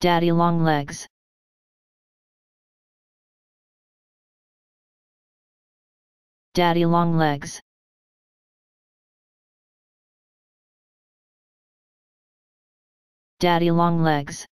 Daddy long legs. Daddy long legs. Daddy long legs.